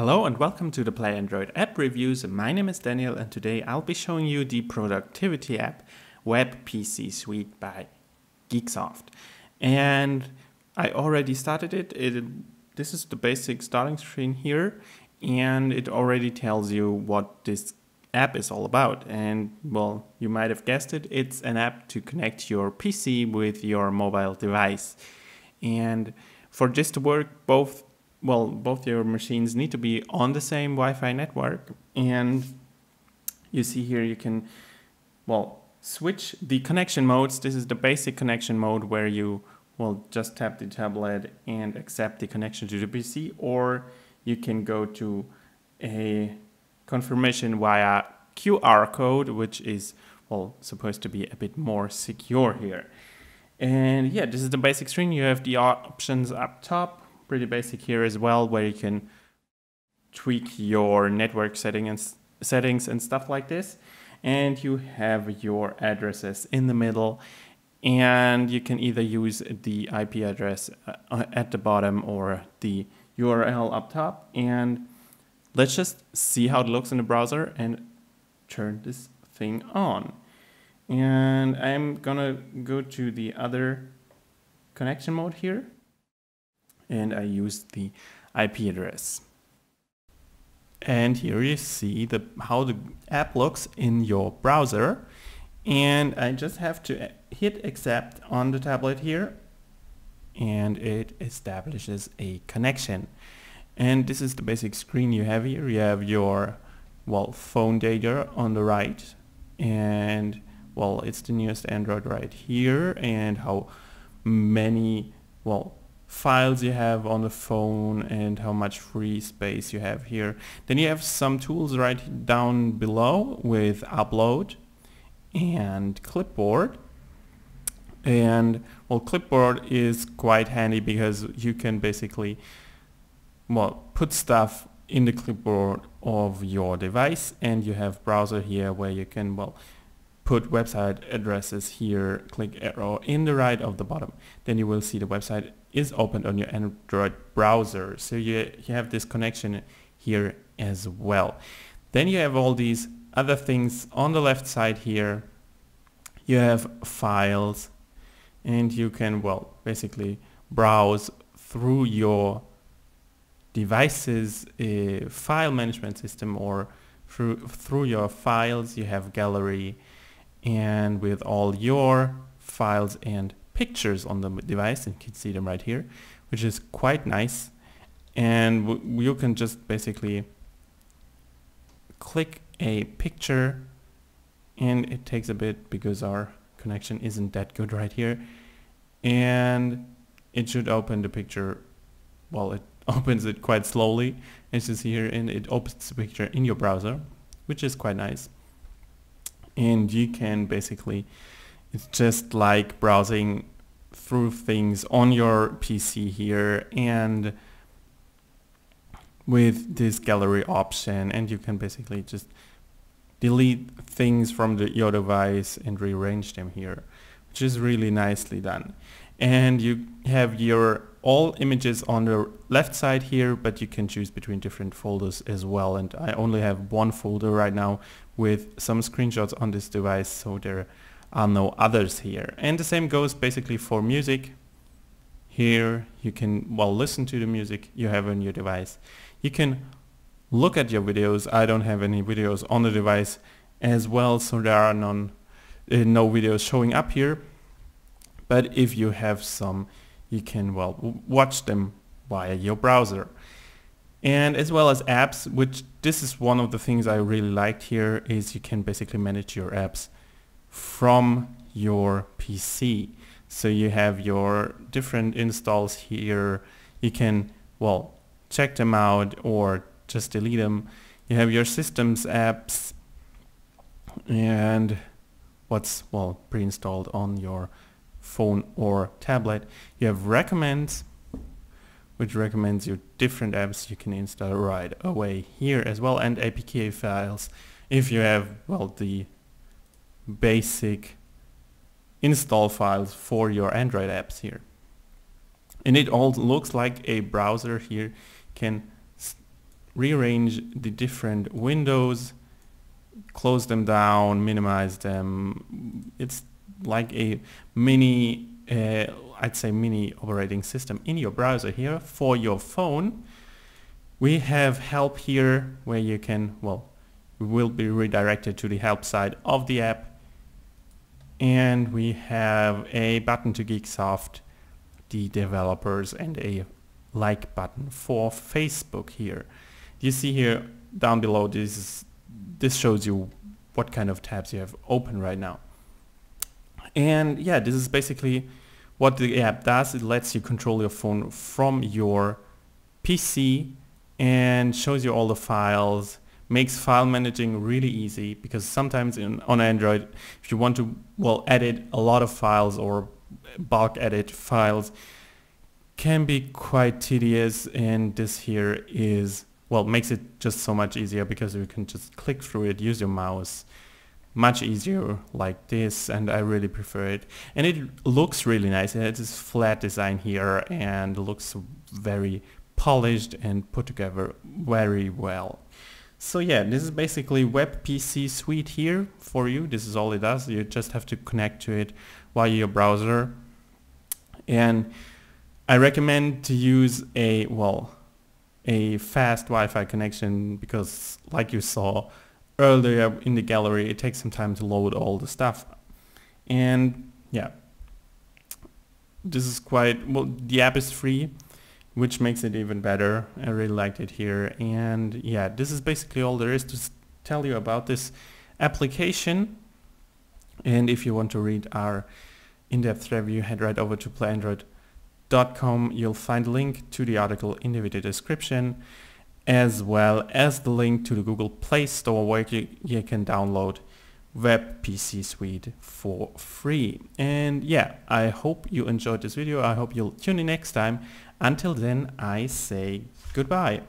Hello and welcome to the Play Android app reviews. My name is Daniel and today I'll be showing you the productivity app Web PC Suite by Geeksoft. And I already started it. it. This is the basic starting screen here and it already tells you what this app is all about. And well, you might have guessed it, it's an app to connect your PC with your mobile device. And for this to work, both well, both your machines need to be on the same Wi-Fi network. And you see here you can, well, switch the connection modes. This is the basic connection mode where you will just tap the tablet and accept the connection to the PC, or you can go to a confirmation via QR code, which is, well, supposed to be a bit more secure here. And yeah, this is the basic screen. You have the options up top pretty basic here as well, where you can tweak your network setting and settings and stuff like this. And you have your addresses in the middle and you can either use the IP address uh, at the bottom or the URL up top. And let's just see how it looks in the browser and turn this thing on. And I'm gonna go to the other connection mode here and I use the IP address. And here you see the how the app looks in your browser. And I just have to hit accept on the tablet here and it establishes a connection. And this is the basic screen you have here. You have your well phone data on the right and well it's the newest Android right here and how many well files you have on the phone and how much free space you have here. Then you have some tools right down below with upload and clipboard. And well, clipboard is quite handy because you can basically well put stuff in the clipboard of your device and you have browser here where you can well put website addresses here, click arrow in the right of the bottom. Then you will see the website is opened on your Android browser. So you, you have this connection here as well. Then you have all these other things on the left side here. You have files and you can, well, basically browse through your device's uh, file management system or through, through your files. You have gallery and with all your files and pictures on the device and you can see them right here which is quite nice. And you can just basically click a picture and it takes a bit because our connection isn't that good right here. And it should open the picture well it opens it quite slowly as you see here and it opens the picture in your browser which is quite nice. And you can basically it's just like browsing through things on your PC here and with this gallery option and you can basically just delete things from the, your device and rearrange them here which is really nicely done. And you have your all images on the left side here but you can choose between different folders as well. And I only have one folder right now with some screenshots on this device so there are no others here. And the same goes basically for music. Here you can, well, listen to the music you have on your device. You can look at your videos. I don't have any videos on the device as well, so there are none, uh, no videos showing up here. But if you have some, you can, well, watch them via your browser. And as well as apps, which this is one of the things I really liked here, is you can basically manage your apps from your PC. So you have your different installs here. You can, well, check them out or just delete them. You have your systems apps and what's, well, pre-installed on your phone or tablet. You have recommends, which recommends you different apps you can install right away here as well, and APK files if you have, well, the basic install files for your Android apps here. And it all looks like a browser here can rearrange the different windows, close them down, minimize them. It's like a mini, uh, I'd say mini operating system in your browser here for your phone. We have help here where you can, well, we will be redirected to the help side of the app. And we have a button to Geeksoft, the developers, and a like button for Facebook here. You see here down below, this, is, this shows you what kind of tabs you have open right now. And yeah, this is basically what the app does. It lets you control your phone from your PC and shows you all the files, makes file managing really easy because sometimes in, on Android, if you want to, well, edit a lot of files or bulk edit files, can be quite tedious. And this here is, well, makes it just so much easier because you can just click through it, use your mouse, much easier like this and I really prefer it. And it looks really nice. It has this flat design here and looks very polished and put together very well so yeah this is basically WebPC suite here for you. This is all it does. You just have to connect to it via your browser. And I recommend to use a well a fast Wi-Fi connection because like you saw earlier in the gallery, it takes some time to load all the stuff. And yeah, this is quite, well, the app is free, which makes it even better. I really liked it here. And yeah, this is basically all there is to tell you about this application. And if you want to read our in-depth review, head right over to playandroid.com. You'll find a link to the article in the video description as well as the link to the Google Play Store where you, you can download Web PC Suite for free. And yeah, I hope you enjoyed this video. I hope you'll tune in next time. Until then, I say goodbye.